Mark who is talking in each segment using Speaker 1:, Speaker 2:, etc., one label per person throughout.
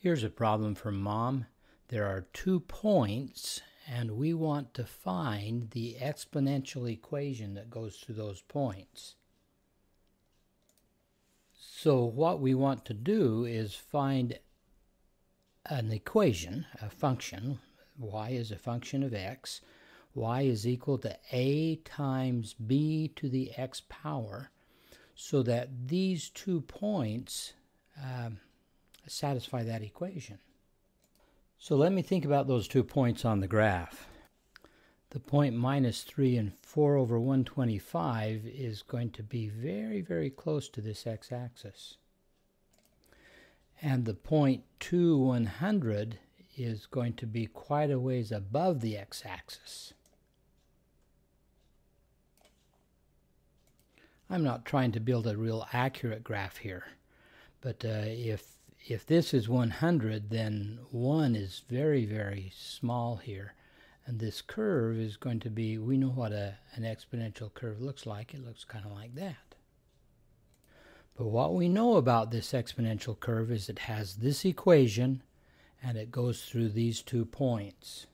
Speaker 1: Here's a problem for mom. There are two points and we want to find the exponential equation that goes through those points. So what we want to do is find an equation, a function, y is a function of x, y is equal to a times b to the x power, so that these two points um, satisfy that equation. So let me think about those two points on the graph. The point minus 3 and 4 over 125 is going to be very, very close to this x-axis. And the point 2, 100 is going to be quite a ways above the x-axis. I'm not trying to build a real accurate graph here, but uh, if if this is 100, then 1 is very, very small here. And this curve is going to be, we know what a, an exponential curve looks like. It looks kind of like that. But what we know about this exponential curve is it has this equation and it goes through these two points.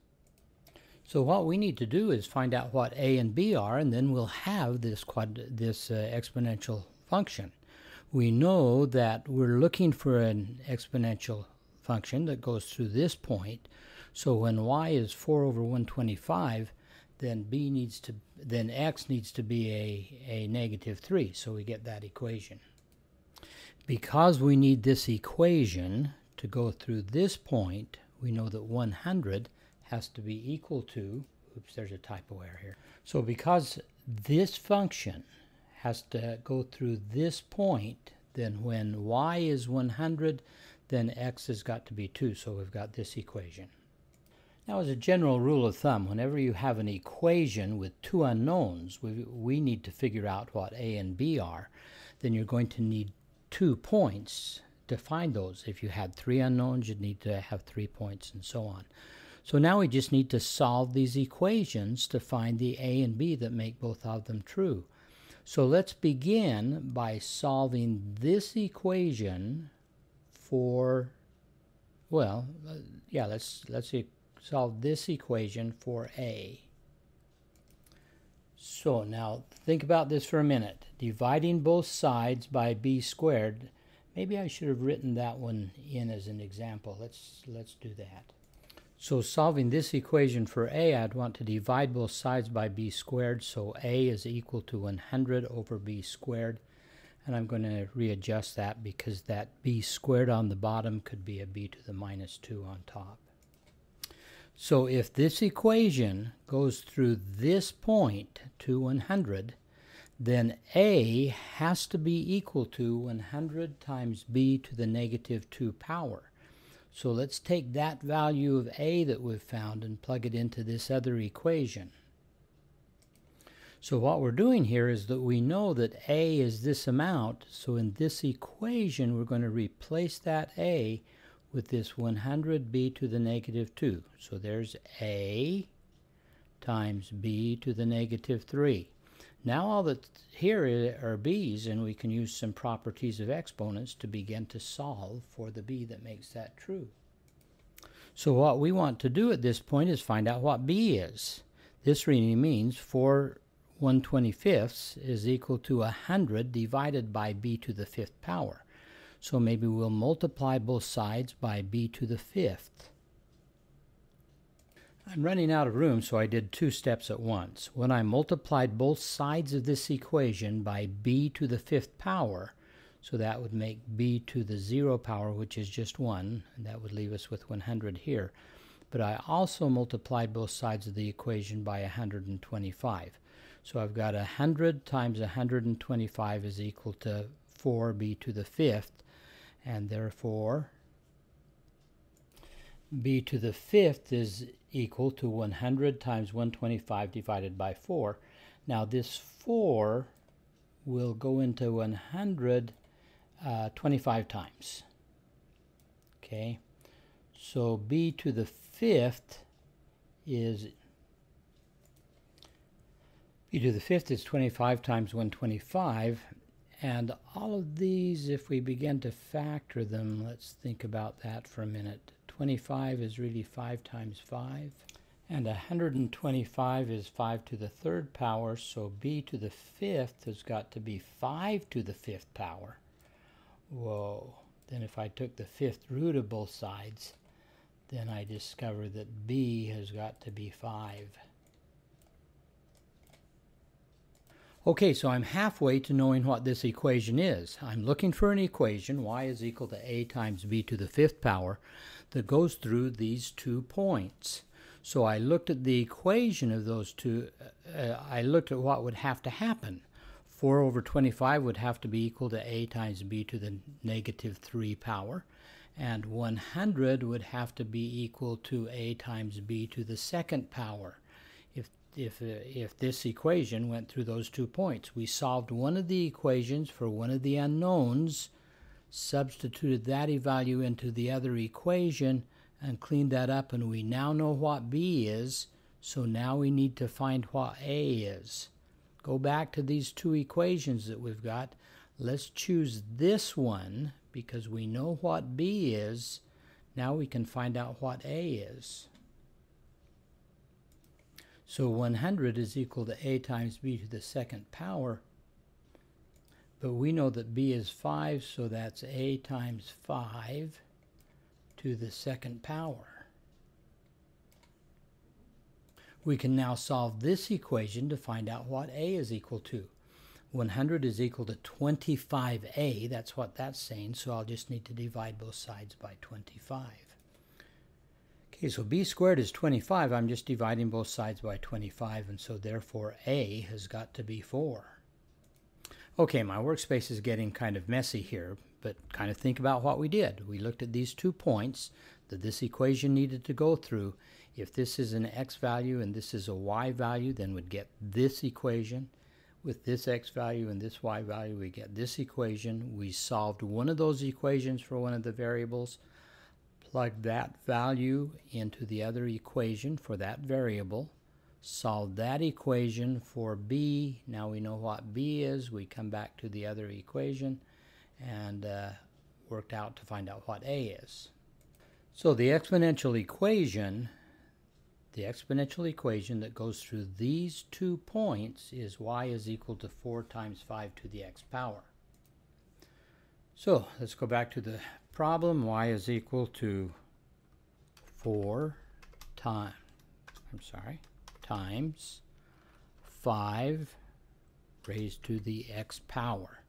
Speaker 1: So what we need to do is find out what a and b are and then we'll have this quad this uh, exponential function we know that we're looking for an exponential function that goes through this point. So when y is 4 over 125, then b needs to then x needs to be a, a negative 3. So we get that equation. Because we need this equation to go through this point, we know that 100 has to be equal to, oops, there's a typo error here. So because this function has to go through this point, then when y is 100, then x has got to be 2, so we've got this equation. Now as a general rule of thumb, whenever you have an equation with two unknowns, we, we need to figure out what a and b are, then you're going to need two points to find those. If you had three unknowns, you'd need to have three points and so on. So now we just need to solve these equations to find the a and b that make both of them true. So let's begin by solving this equation for, well, uh, yeah, let's, let's see, solve this equation for A. So now think about this for a minute. Dividing both sides by b squared, maybe I should have written that one in as an example. Let's, let's do that. So solving this equation for a, I'd want to divide both sides by b squared, so a is equal to 100 over b squared. And I'm going to readjust that because that b squared on the bottom could be a b to the minus 2 on top. So if this equation goes through this point to 100, then a has to be equal to 100 times b to the negative 2 power. So let's take that value of a that we've found and plug it into this other equation. So what we're doing here is that we know that a is this amount, so in this equation we're going to replace that a with this 100b to the negative 2. So there's a times b to the negative 3. Now all that here are b's and we can use some properties of exponents to begin to solve for the b that makes that true. So what we want to do at this point is find out what b is. This really means 4 125ths is equal to 100 divided by b to the fifth power. So maybe we'll multiply both sides by b to the fifth. I'm running out of room, so I did two steps at once. When I multiplied both sides of this equation by b to the fifth power, so that would make b to the zero power, which is just 1, and that would leave us with 100 here. But I also multiplied both sides of the equation by 125. So I've got 100 times 125 is equal to 4b to the fifth, and therefore b to the fifth is equal to 100 times 125 divided by 4. Now this 4 will go into 100 uh, 25 times. Okay, so b to the fifth is b to the fifth is 25 times 125 And all of these, if we begin to factor them, let's think about that for a minute. 25 is really 5 times 5. And 125 is 5 to the third power, so b to the fifth has got to be 5 to the fifth power. Whoa. Then if I took the fifth root of both sides, then I discover that b has got to be 5. Okay, so I'm halfway to knowing what this equation is. I'm looking for an equation, y is equal to a times b to the fifth power, that goes through these two points. So I looked at the equation of those two, uh, I looked at what would have to happen. 4 over 25 would have to be equal to a times b to the negative 3 power, and 100 would have to be equal to a times b to the second power if, if this equation went through those two points. We solved one of the equations for one of the unknowns, substituted that value into the other equation, and cleaned that up, and we now know what b is, so now we need to find what a is. Go back to these two equations that we've got. Let's choose this one because we know what b is. Now we can find out what a is. So 100 is equal to a times b to the second power. But we know that b is 5, so that's a times 5 to the second power. We can now solve this equation to find out what a is equal to. 100 is equal to 25a, that's what that's saying, so I'll just need to divide both sides by 25. Okay, so b squared is 25. I'm just dividing both sides by 25, and so therefore a has got to be 4. Okay, my workspace is getting kind of messy here, but kind of think about what we did. We looked at these two points that this equation needed to go through. If this is an x value and this is a y value, then we'd get this equation. With this x value and this y value, we get this equation. We solved one of those equations for one of the variables plug that value into the other equation for that variable, solve that equation for b. Now we know what b is. We come back to the other equation and uh, worked out to find out what a is. So the exponential equation, the exponential equation that goes through these two points is y is equal to 4 times 5 to the x power. So let's go back to the problem y is equal to 4 times, I'm sorry, times 5 raised to the x power.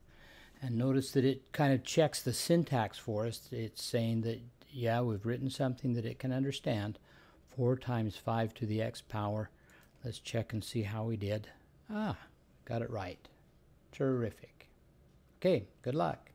Speaker 1: And notice that it kind of checks the syntax for us. It's saying that, yeah, we've written something that it can understand. 4 times 5 to the x power. Let's check and see how we did. Ah, got it right. Terrific. Okay, good luck.